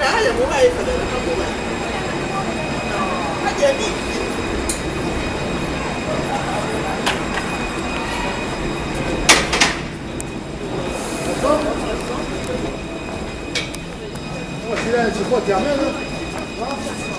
他也不卖可能他不卖他姐弟走我现在去过店面了